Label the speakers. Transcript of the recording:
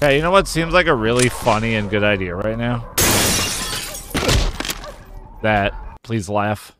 Speaker 1: Yeah, you know what seems like a really funny and good idea right now? That. Please laugh.